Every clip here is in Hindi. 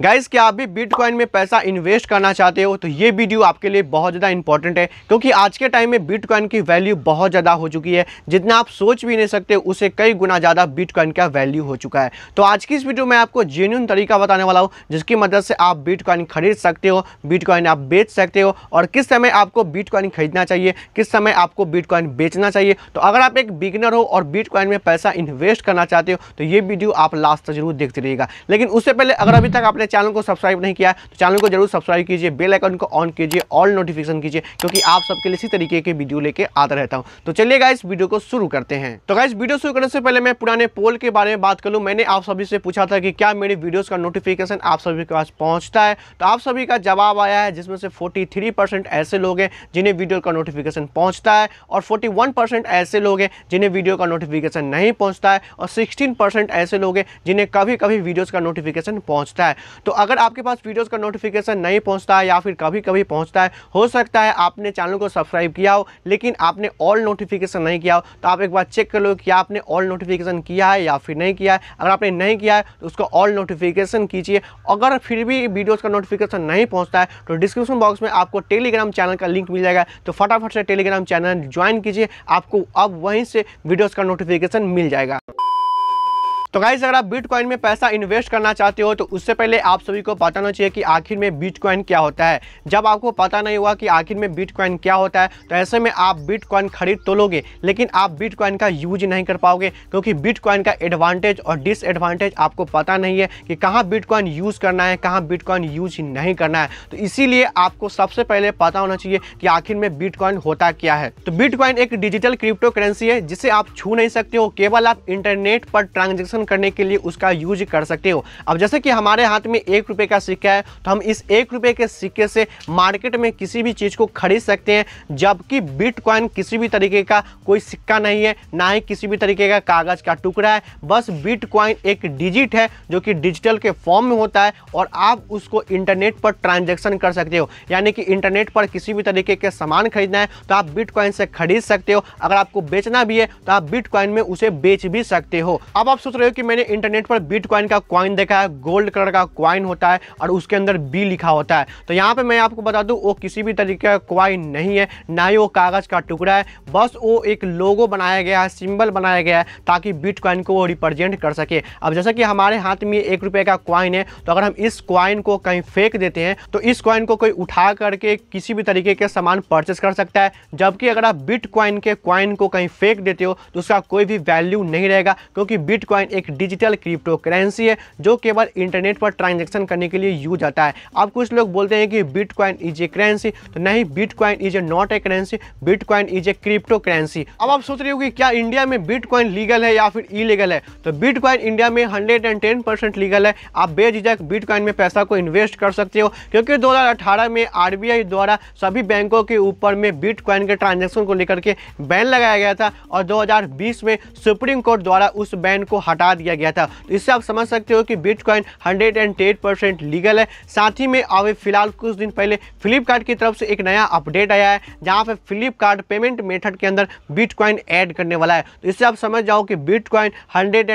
गाइस क्या आप भी बिटकॉइन में पैसा इन्वेस्ट करना चाहते हो तो ये वीडियो आपके लिए बहुत ज़्यादा इंपॉर्टेंट है, क्योंकि आज के टाइम में बिटकॉइन की वैल्यू बहुत ज़्यादा हो चुकी है। जितना आप सोच भी नहीं सकते, उसे कई गुना ज़्यादा बिटकॉइन का वैल्यू हो चुका है। तो आज की इस वीडियो में आपको जेन्यून तरीका बताने वाला हूँ, जिसकी मदद से आप बिटकॉइन खरीद सकते हो बिटकॉइन आप बेच सकते हो, और किस समय आपको बिटकॉइन खरीदना चाहिए, किस समय आपको बिटकॉइन बेचना चाहिए। तो अगर आप एक बिगनर हो और बिटकॉइन में पैसा इन्वेस्ट करना चाहते हो तो ये वीडियो आप लास्ट तक ज़रूर देखते रहिएगा। लेकिन उससे पहले, अगर अभी तक आपने चैनल को सब्सक्राइब नहीं किया तो चैनल को ज़रूर सब्सक्राइब कीजिए, बेल आइकन को ऑन कीजिए ऑल नोटिफिकेशन कीजिए, क्योंकि आप सबके लिए इसी तरीके के वीडियो लेके आता रहता हूँ। तो चलिए गाइस वीडियो को शुरू करते हैं। तो गाइस वीडियो शुरू करने से पहले मैं पुराने पोल के बारे में बात कर मैंने आप सभी से पूछा था कि क्या मेरे वीडियोज़ का नोटिफिकेशन आप सभी के पास पहुँचता है? तो आप सभी का जवाब आया है, जिसमें से फोर्टी ऐसे लोग हैं जिन्हें वीडियो का नोटिफिकेशन पहुँचता है और फोर्टी ऐसे लोग हैं जिन्हें वीडियो का नोटिफिकेशन नहीं पहुँचता है और सिक्सटीन ऐसे लोग हैं जिन्हें कभी कभी वीडियोज़ का नोटिफिकेशन पहुँचता है। तो अगर आपके पास वीडियोस का नोटिफिकेशन नहीं पहुँचता है या फिर कभी कभी पहुँचता है, हो सकता है आपने चैनल को सब्सक्राइब किया हो, लेकिन आपने ऑल नोटिफिकेशन नहीं किया हो तो आप एक बार चेक कर लो कि आपने ऑल नोटिफिकेशन किया है या फिर नहीं किया है। अगर आपने नहीं किया है तो उसको ऑल नोटिफिकेशन कीजिए। अगर फिर भी वीडियोज़ का नोटिफिकेशन नहीं पहुँचता है तो डिस्क्रिप्शन बॉक्स में आपको टेलीग्राम चैनल का लिंक मिल जाएगा। तो फटाफट से टेलीग्राम चैनल ज्वाइन कीजिए, आपको अब वहीं से वीडियोज़ का नोटिफिकेशन मिल जाएगा। तो गाइज़ अगर आप बिटकॉइन में पैसा इन्वेस्ट करना चाहते हो तो उससे पहले आप सभी को पता होना चाहिए कि आखिर में बिटकॉइन क्या होता है। जब आपको पता नहीं हुआ कि आखिर में बिटकॉइन क्या होता है तो ऐसे में आप बिटकॉइन खरीद तो लोगे, लेकिन आप बिटकॉइन का यूज़ नहीं कर पाओगे, क्योंकि बिटकॉइन का एडवांटेज और डिसएडवांटेज आपको पता नहीं है कि कहाँ बिटकॉइन यूज़ करना है, कहाँ बिटकॉइन यूज़ नहीं करना है। तो इसीलिए आपको सबसे पहले पता होना चाहिए कि आखिर में बिटकॉइन होता क्या है। तो बिटकॉइन एक डिजिटल क्रिप्टो करेंसी है, जिसे आप छू नहीं सकते हो, केवल आप इंटरनेट पर ट्रांजेक्शन करने के लिए उसका यूज़ कर सकते हो। अब जैसे कि हमारे हाथ में एक रुपये का सिक्का है तो हम इस एक रुपये के सिक्के से मार्केट में किसी भी चीज़ को खरीद सकते हैं, जबकि बिटकॉइन किसी भी तरीके का कोई सिक्का नहीं है, ना ही किसी भी तरीके का कागज़ का टुकड़ा है। बस बिटकॉइन एक डिजिट है, जो कि डिजिटल के फॉर्म में होता है, और आप उसको इंटरनेट पर ट्रांजेक्शन कर सकते हो। यानी कि इंटरनेट पर किसी भी तरीके के सामान खरीदना है तो आप बिटकॉइन से खरीद सकते हो। अगर आपको बेचना भी है तो आप बिटकॉइन में उसे बेच भी सकते हो। अब आप सोच रहे हो कि मैंने इंटरनेट पर बिटकॉइन का क्वाइन देखा है गोल्ड कलर का क्वाइन होता है और उसके अंदर बी लिखा होता है। तो यहाँ पे मैं आपको बता दूँ, वो किसी भी तरीके का क्वाइन नहीं है, ना ही वो कागज़ का टुकड़ा है, बस वो एक लोगो बनाया गया है सिंबल बनाया गया है, ताकि बिटकॉइन को वो रिप्रेजेंट कर सके। अब जैसा कि हमारे हाथ में एक रुपये का क्वाइन है तो अगर हम इस क्वाइन को कहीं फेंक देते हैं तो इस क्वाइन को कोई उठा करके किसी भी तरीके के सामान परचेस कर सकता है। जबकि अगर आप बिटकॉइन के क्वाइन को कहीं फेंक देते हो तो उसका कोई भी वैल्यू नहीं रहेगा, क्योंकि बिटकॉइन एक डिजिटल क्रिप्टो करेंसी है, जो केवल इंटरनेट पर ट्रांजेक्शन करने के लिए यूज़ आता है। अब कुछ लोग बोलते हैं कि बिटकॉइन इज़ ए करेंसी तो नहीं bitcoin is a not a currency bitcoin is a crypto currency अब आप सोच रहे हो कि क्या इंडिया में बिटकॉइन लीगल है या फिर इलीगल है? तो बिटकॉइन इंडिया में हंड्रेड लीगल है। आप बेझिझक बिटकॉइन में पैसा को इन्वेस्ट कर सकते हो, क्योंकि दो में आरबीआई द्वारा सभी बैंकों के ऊपर में बिटकॉइन के ट्रांजेक्शन को लेकर के बैन लगाया गया था, और 2020 में सुप्रीम कोर्ट द्वारा उस बैन को हटा दिया गया था। तो इससे आप समझ सकते हो कि बिटकॉइन हंड्रेड लीगल है। साथ ही में अभी फ़िलहाल कुछ दिन पहले फ्लिपकार्ट की तरफ़ से एक नया अपडेट आया है, जहाँ पे फ्लिपकार्ट पेमेंट मेथड के अंदर बिटकॉइन ऐड करने वाला है। तो इससे आप समझ जाओ कि बिटकॉइन हंड्रेड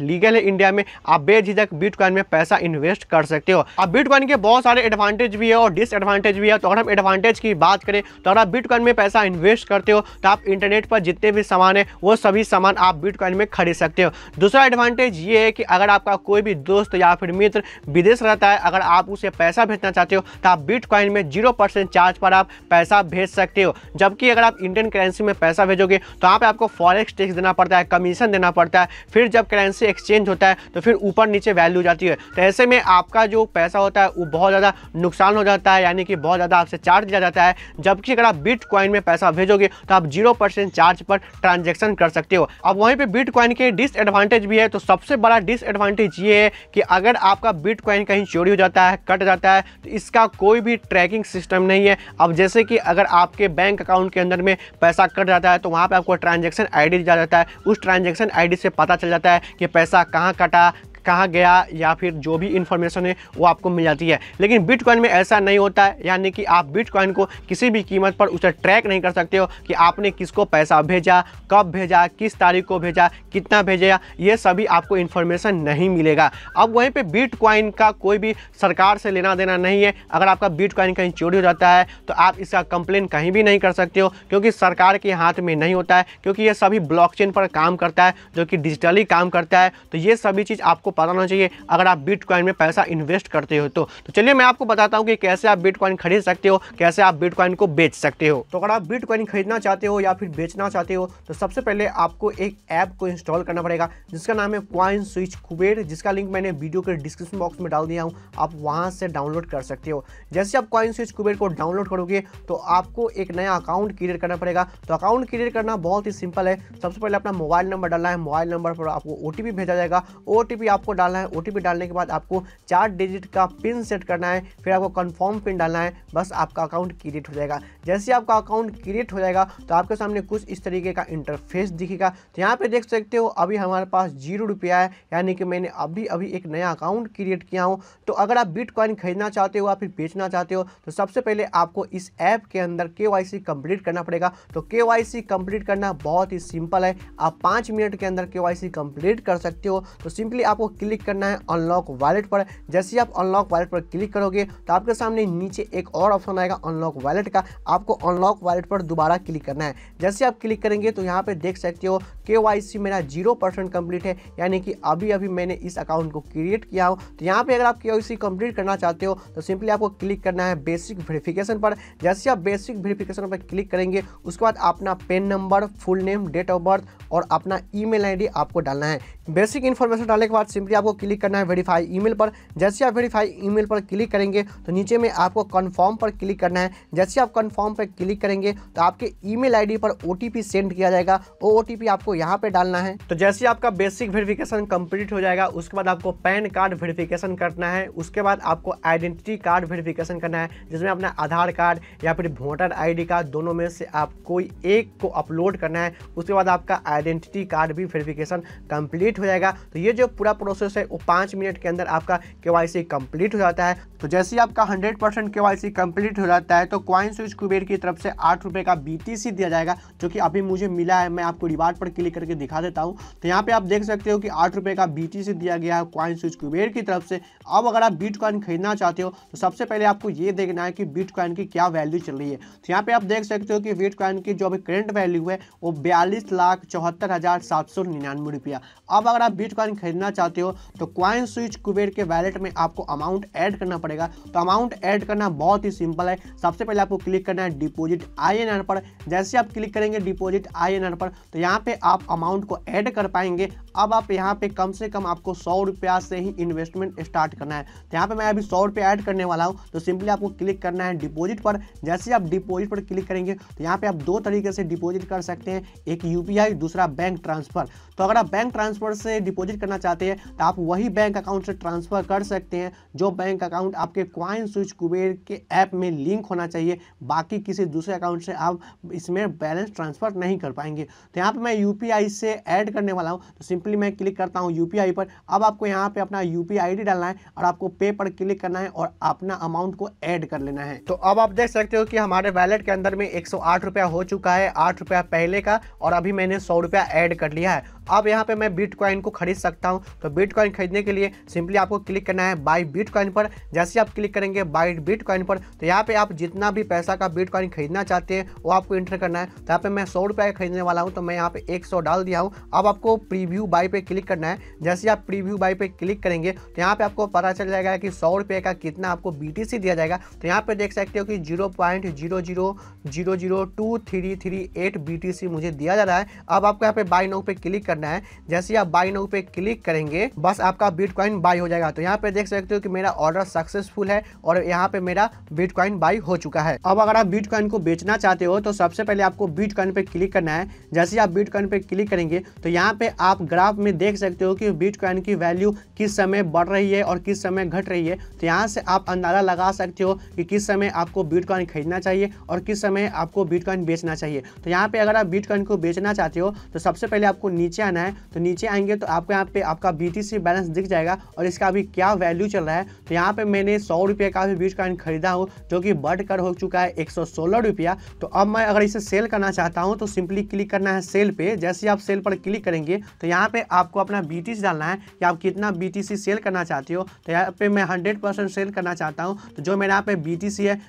लीगल है इंडिया में। आप बेझिझक बिटकॉइन में पैसा इन्वेस्ट कर सकते हो। अब बिटकॉइन के बहुत सारे एडवांटेज भी है और डिसएडवांटेज भी है। तो अगर हम एडवांटेज की बात करें तो अगर आप बिटकॉइन में पैसा इन्वेस्ट करते हो तो आप इंटरनेट पर जितने भी सामान है, वो सभी सामान आप बिटकॉइन में खरीद सकते हो। दूसरा एडवांटेज ये है कि अगर आपका कोई भी दोस्त या फिर मित्र विदेश रहता है, अगर आप उसे पैसा भेजना चाहते हो तो आप बिटकॉइन में ज़ीरो परसेंट चार्ज पर आप पैसा भेज सकते हो। जबकि अगर आप इंडियन करेंसी में पैसा भेजोगे तो यहाँ पे आपको फॉरेक्स टैक्स देना पड़ता है कमीशन देना पड़ता है। फिर जब करेंसी एक्सचेंज होता है तो फिर ऊपर नीचे वैल्यू जाती है। तो ऐसे में आपका जो पैसा होता है, वो बहुत ज़्यादा नुकसान हो जाता है, यानी कि बहुत ज़्यादा आपसे चार्ज दिया जाता है। जबकि अगर आप बिटकॉइन में पैसा भेजोगे तो आप ज़ीरो चार्ज पर ट्रांजेक्शन कर सकते हो। अब वहीं पर बिटकॉइन के डिसएडवांटेज भी है तो सबसे बड़ा डिसएडवांटेज ये है कि अगर आपका बिटकॉइन कहीं चोरी हो जाता है, कट जाता है तो इसका कोई भी ट्रैकिंग सिस्टम नहीं है। अब जैसे कि अगर आपके बैंक अकाउंट के अंदर में पैसा कट जाता है तो वहाँ पर आपको ट्रांजेक्शन आईडी दिया जाता है। उस ट्रांजेक्शन आईडी से पता चल जाता है कि पैसा कहाँ कटा कहाँ गया या फिर जो भी इन्फॉर्मेशन है, वो आपको मिल जाती है। लेकिन बिटकॉइन में ऐसा नहीं होता है यानी कि आप बिटकॉइन को किसी भी कीमत पर उसे ट्रैक नहीं कर सकते हो कि आपने किसको पैसा भेजा, कब भेजा, किस तारीख को भेजा, कितना भेजा, ये सभी आपको इन्फॉर्मेशन नहीं मिलेगा। अब वहीं पे बिटकॉइन का कोई भी सरकार से लेना देना नहीं है। अगर आपका बिटकॉइन कहीं चोरी हो जाता है तो आप इसका कंप्लेन कहीं भी नहीं कर सकते हो, क्योंकि सरकार के हाथ में नहीं होता है, क्योंकि ये सभी ब्लॉकचेन पर काम करता है, जो कि डिजिटली काम करता है। तो ये सभी चीज़ आपको पता होना चाहिए अगर आप बिटकॉइन में पैसा इन्वेस्ट करते हो तो, तो चलिए मैं आपको बताता हूँ कि कैसे आप बिटकॉइन खरीद सकते हो कैसे आप बिटकॉइन को बेच सकते हो। तो अगर आप बिटकॉइन खरीदना चाहते हो या फिर बेचना चाहते हो तो सबसे पहले आपको एक ऐप को इंस्टॉल करना पड़ेगा जिसका नाम है क्वाइन स्विच कुबेर जिसका लिंक मैंने वीडियो के डिस्क्रिप्शन बॉक्स में डाल दिया हूँ। आप वहाँ से डाउनलोड कर सकते हो। जैसे आप क्वाइन स्विच कुबेर को डाउनलोड करोगे तो आपको एक नया अकाउंट क्रिएट करना पड़ेगा। तो अकाउंट क्रिएट करना बहुत ही सिंपल है। सबसे पहले अपना मोबाइल नंबर डालना है। मोबाइल नंबर पर आपको ओ भेजा जाएगा। ओ आपको डालना है ओटीपी डालने के बाद आपको चार डिजिट का पिन सेट करना है, फिर आपको कन्फर्म पिन डालना है, बस आपका अकाउंट क्रिएट हो जाएगा। जैसे आपका अकाउंट क्रिएट हो जाएगा तो आपके सामने कुछ इस तरीके का इंटरफेस दिखेगा। तो यहाँ पे देख सकते हो, अभी हमारे पास ज़ीरो रुपया है, यानी कि मैंने अभी अभी एक नया अकाउंट क्रिएट किया हूँ। तो अगर आप बिटकॉइन खरीदना चाहते हो या फिर बेचना चाहते हो तो सबसे पहले आपको इस ऐप के अंदर के वाई कंप्लीट करना पड़ेगा। तो के वाई कंप्लीट करना बहुत ही सिंपल है। आप पाँच मिनट के अंदर के वाई कंप्लीट कर सकते हो। तो सिंपली आपको क्लिक करना है अनलॉक वॉलेट पर। जैसे ही आप अनलॉक वॉलेट पर क्लिक करोगे तो आपके सामने नीचे एक और ऑप्शन आएगा अनलॉक वॉलेट का। आपको अनलॉक वॉलेट पर दोबारा क्लिक करना है। जैसे आप क्लिक करेंगे तो यहाँ पे देख सकते हो केवाईसी मेरा ज़ीरो परसेंट है। यानी कि अभी अभी मैंने इस अकाउंट को क्रिएट किया हो। तो यहाँ पर अगर आप के कंप्लीट करना चाहते हो तो सिंपली आपको क्लिक करना है बेसिक वेरिफिकेशन पर। जैसे आप बेसिक वेरिफिकेशन पर क्लिक करेंगे, उसके बाद अपना PAN number, full name, date of birth और अपना ईमेल आईडी आपको डालना है। बेसिक इन्फॉर्मेशन डालने के बाद सिंपली आपको क्लिक करना है वेरीफाई ईमेल पर। जैसे आप वेरीफाई ईमेल पर क्लिक करेंगे तो नीचे में आपको कन्फर्म पर क्लिक करना है। जैसे आप कन्फर्म पर क्लिक करेंगे तो आपके ईमेल आईडी पर ओटीपी सेंड किया जाएगा। वो ओटीपी आपको यहाँ पे डालना है। तो जैसे आपका बेसिक वेरिफिकेशन कंप्लीट हो जाएगा, उसके बाद आपको पैन कार्ड वेरिफिकेशन करना है। उसके बाद आपको आइडेंटिटी कार्ड वेरिफिकेशन करना है, जिसमें अपना आधार कार्ड या फिर वोटर आई कार्ड दोनों में से आप कोई एक को अपलोड करना है। उसके बाद आपका आइडेंटिटी कार्ड भी वेरिफिकेशन कंप्लीट हो जाएगा। तो ये जो पूरा प्रोसेस है, वो पाँच मिनट के अंदर आपका के कंप्लीट हो जाता है। तो जैसे ही आपका हंड्रेड परसेंट के कंप्लीट हो जाता है तो क्वाइन स्विच कुबेर की तरफ़ से आठ रुपये का बीटीसी दिया जाएगा, जो कि अभी मुझे मिला है, मैं आपको रिवार्ड पर क्लिक करके दिखा देता हूँ। तो यहाँ पे आप देख सकते हो कि आठ रुपये का बीटीसी दिया गया है क्वाइन स्विच कुबेर की तरफ़ से। अब अगर आप बीट खरीदना चाहते हो तो सबसे पहले आपको ये देखना है कि बीट की क्या वैल्यू चल रही है। तो यहाँ पे आप देख सकते हो कि बीट की जो अभी करंट वैल्यू है, वो बयालीस लाख चौहत्तर हज़ार सात सौ निन्यानवे रुपया। अब अगर आप बीट खरीदना चाहते हो तो क्वाइन स्विच कुबेर के वैलेट में आपको अमाउंट ऐड करना पड़ेगा। तो अमाउंट ऐड करना बहुत ही सिंपल है। सबसे पहले आपको क्लिक करना है डिपोजिट आई पर। जैसे आप क्लिक करेंगे डिपोजिट आई पर तो यहाँ पे आप अमाउंट को ऐड कर पाएँगे। अब आप यहाँ पे कम से कम आपको सौ रुपया से ही इन्वेस्टमेंट स्टार्ट करना है। तो यहाँ पे मैं अभी सौ रुपया ऐड करने वाला हूँ तो सिंपली आपको क्लिक करना है डिपॉजिट पर। जैसे आप डिपॉजिट पर क्लिक करेंगे तो यहाँ पे आप दो तरीके से डिपॉजिट कर सकते हैं। एक यूपीआई दूसरा बैंक ट्रांसफ़र तो अगर आप बैंक ट्रांसफ़र से डिपॉजिट करना चाहते हैं तो आप वही बैंक अकाउंट से ट्रांसफ़र कर सकते हैं, जो बैंक अकाउंट आपके क्वाइन स्विच कुबेर के ऐप में लिंक होना चाहिए। बाकी किसी दूसरे अकाउंट से आप इसमें बैलेंस ट्रांसफ़र नहीं कर पाएँगे। तो यहाँ पे मैं यूपीआई से ऐड करने वाला हूँ तो सिंपली मैं क्लिक करता हूँ यूपीआई पर। अब आपको यहाँ पे अपना यू पी डालना है और आपको पे पर क्लिक करना है और अपना अमाउंट को ऐड कर लेना है। तो अब आप देख सकते हो कि हमारे वैलेट के अंदर में एक रुपया हो चुका है, आठ रुपया पहले का और अभी मैंने सौ रुपया ऐड कर लिया है। अब यहाँ पे मैं बिटकॉइन को खरीद सकता हूँ। तो बिटकॉइन खरीदने के लिए सिंपली आपको क्लिक करना है बाई बिटकॉइन पर। जैसे आप क्लिक करेंगे बाई बिटकॉइन पर तो यहाँ पे आप जितना भी पैसा का बिटकॉइन खरीदना चाहते हैं, वो आपको इंटर करना है। तो यहाँ पे मैं सौ रुपये खरीदने वाला हूँ तो मैं यहाँ पे एक सौ डाल दिया हूँ। अब आपको प्रीव्यू बाई पे क्लिक करना है। जैसे आप प्रीव्यू बाई पे क्लिक करेंगे तो यहाँ पे आपको पता चल जाएगा कि सौ रुपये का कितना आपको बीटीसी दिया जाएगा। तो यहाँ पे देख सकते हो कि zero point zero zero zero zero two three three eight B मुझे दिया जा रहा है। अब आपको यहाँ पे बाई नो पे क्लिक करना है। जैसे आप बाई नो पे क्लिक करेंगे, बस आपका बिटकॉइन बाई हो जाएगा। तो यहाँ पे देख सकते हो कि मेरा ऑर्डर सक्सेसफुल है और यहाँ पे मेरा बिटकॉइन बाई हो चुका है। अब अगर आप बिटकॉइन को बेचना चाहते हो तो सबसे पहले आपको बिटकॉइन पे क्लिक करना है। जैसे आप बिटकॉइन पे क्लिक करेंगे तो यहाँ पे आप ग्राफ में देख सकते हो कि बिटकॉइन की वैल्यू किस समय बढ़ रही है और किस समय घट रही है। तो यहाँ से आप अंदाज़ा लगा सकते हो कि किस समय आपको बिटकॉइन खरीदना चाहिए और किस समय आपको बिटकॉइन बेचना चाहिए। तो यहाँ पे अगर आप बिटकॉइन को बेचना चाहते हो तो सबसे पहले आपको नीचे आना है। तो नीचे आएँगे तो आपको यहाँ पे आपका BTC बैलेंस दिख जाएगा और इसका अभी क्या वैल्यू चल रहा है। तो यहाँ पे मैंने सौ रुपये का भी बिटकॉइन खरीदा हूँ, जो कि बढ़ कर हो चुका है एक सौ सोलह रुपया। तो अब मैं अगर इसे सेल करना चाहता हूँ तो सिंपली क्लिक करना है सेल पे। जैसे आप सेल पर क्लिक करेंगे तो यहाँ पे आपको अपना BTC डालना है कि आप कितना BTC सेल करना चाहते हो तो यहाँ पे मैं हंड्रेड सेल करना चाहता हूँ। तो जो मेरे यहाँ पे BTC है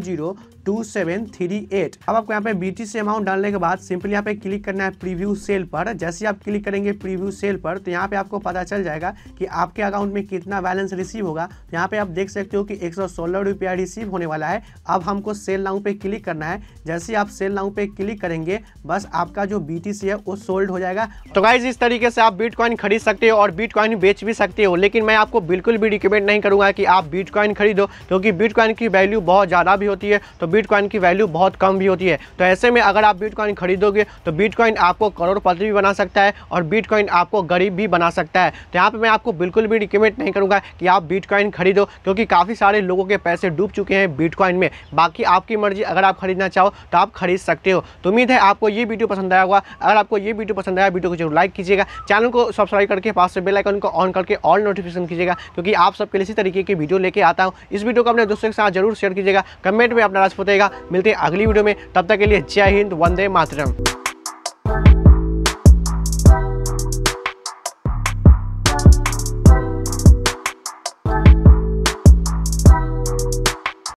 zero two seven three eight अब आपको यहाँ पे बी टी अमाउंट डालने के बाद सिंपली यहाँ पे क्लिक करना है प्रीव्यू सेल पर। जैसे आप क्लिक करेंगे प्रीव्यू सेल पर तो यहाँ पे आपको पता चल जाएगा कि आपके अकाउंट में कितना बैलेंस रिसीव होगा। तो यहाँ पे आप देख सकते हो कि एक रुपया रिसीव होने वाला है। अब हमको सेल नाउ पे क्लिक करना है। जैसे आप सेल नाउ पे क्लिक करेंगे, बस आपका जो बीटीसी है, वो सोल्ड हो जाएगा। तो गाइज़ इस तरीके से आप बिटकॉइन खरीद सकते हो और बिटकॉइन बेच भी सकते हो। लेकिन मैं आपको बिल्कुल भी रिकमेंड नहीं करूँगा कि आप बिटकॉइन खरीदो, क्योंकि बिटकॉइन की वैल्यू बहुत ज़्यादा भी होती है। तो बिटकॉइन की वैल्यू बहुत कम भी होती है। तो ऐसे में अगर आप बिटकॉइन खरीदोगे तो बिटकॉइन आपको करोड़पति भी बना सकता है और बिटकॉइन आपको गरीब भी बना सकता है। तो यहाँ पर मैं आपको बिल्कुल भी रिकमेंड नहीं करूँगा कि आप बिटकॉइन खरीदो, क्योंकि काफ़ी सारे लोगों के पैसे डूब चुके हैं बिटकॉइन में। बाकी आपकी मर्ज़ी, अगर आप खरीदना चाहो तो आप खरीद सकते हो। तो उम्मीद है आपको ये वीडियो पसंद आया होगा। अगर आपको ये वीडियो पसंद आया, वीडियो को ज़रूर लाइक कीजिएगा। चैनल को सब्सक्राइब करके पास से बेल आइकन को ऑन करके ऑल नोटिफिकेशन कीजिएगा, क्योंकि आप सबके लिए इसी तरीके की वीडियो लेके आता हूँ। इस वीडियो को अपने दोस्तों के साथ ज़रूर शेयर कीजिएगा। कमेंट में अपना देगा। मिलते हैं अगली वीडियो में। तब तक के लिए जय हिंद वंदे मातरम।